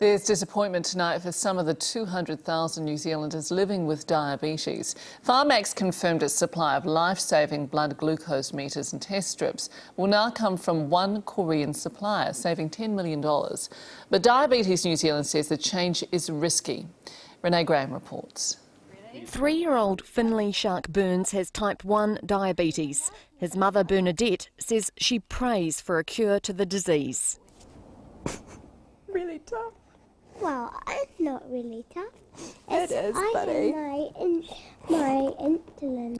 There's disappointment tonight for some of the 200,000 New Zealanders living with diabetes. Pharmac's confirmed its supply of life-saving blood glucose meters and test strips will now come from one Korean supplier, saving $10 million. But Diabetes New Zealand says the change is risky. Renee Graham reports. Three-year-old Finley Shark Burns has type 1 diabetes. His mother Bernadette says she prays for a cure to the disease. really tough. Well, it's not really tough. It is, I buddy. My, in, my.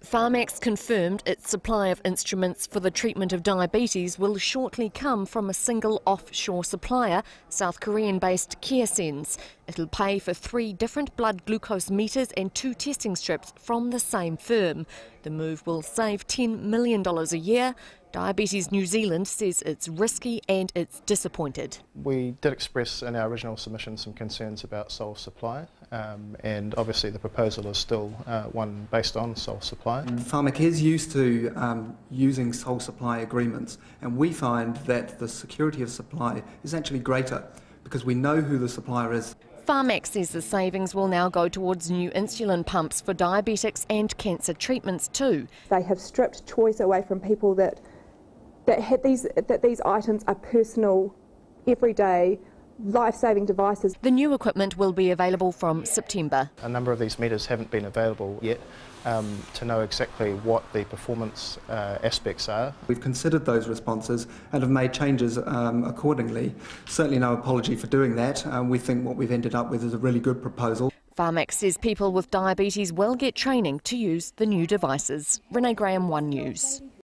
Pharmac's confirmed its supply of instruments for the treatment of diabetes will shortly come from a single offshore supplier, South Korean-based CareSens. It'll pay for three different blood glucose meters and two testing strips from the same firm. The move will save $10 million a year. Diabetes New Zealand says it's risky and it's disappointed. We did express in our original submission some concerns about sole supply, um, and obviously the proposal is still uh, one based on sole supply. Pharmac is used to um, using sole supply agreements, and we find that the security of supply is actually greater because we know who the supplier is. Pharmac says the savings will now go towards new insulin pumps for diabetics and cancer treatments too. They have stripped choice away from people that that had these that these items are personal, everyday, life-saving devices. The new equipment will be available from September. A number of these meters haven't been available yet um, to know exactly what the performance uh, aspects are. We've considered those responses and have made changes um, accordingly. Certainly no apology for doing that. Um, we think what we've ended up with is a really good proposal. Pharmac says people with diabetes will get training to use the new devices. Renee Graham, One News.